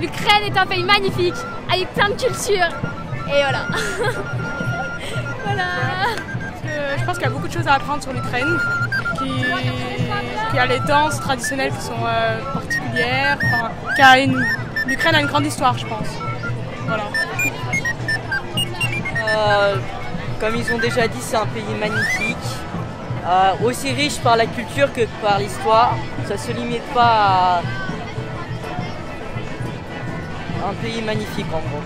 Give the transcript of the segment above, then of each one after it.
L'Ukraine est un pays magnifique, avec plein de cultures. Et voilà. voilà. Parce que je pense qu'il y a beaucoup de choses à apprendre sur l'Ukraine, qui, qui a les danses traditionnelles qui sont euh, particulières, enfin, l'Ukraine a une grande histoire, je pense. Voilà. Euh, comme ils ont déjà dit, c'est un pays magnifique, euh, aussi riche par la culture que par l'histoire. Ça se limite pas à un pays magnifique en gros.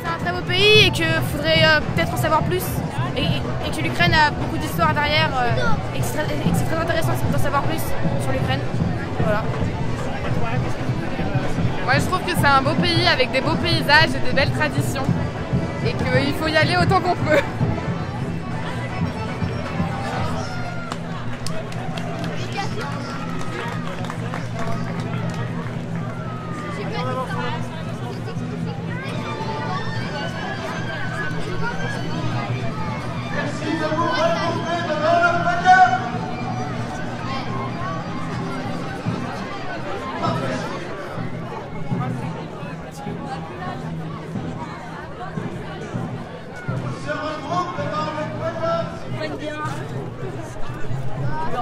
C'est un très beau pays et qu'il faudrait euh, peut-être en savoir plus. Et, et que l'Ukraine a beaucoup d'histoire derrière euh, et que c'est très, et que c'est très intéressant d'en savoir plus sur l'Ukraine. Voilà. Moi, je trouve que c'est un beau pays avec des beaux paysages et des belles traditions. Et qu'il faut y aller autant qu'on peut.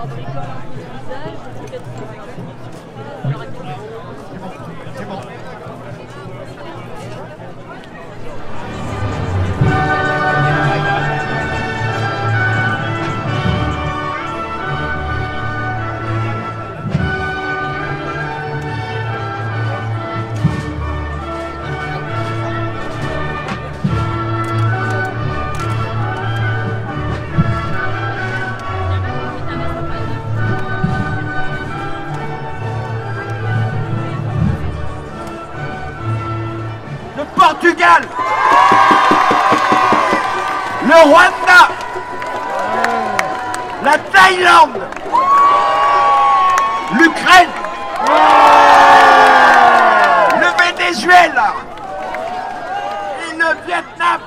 Le Portugal, le Rwanda, la Thaïlande, l'Ukraine, le Venezuela. Et le Vietnam.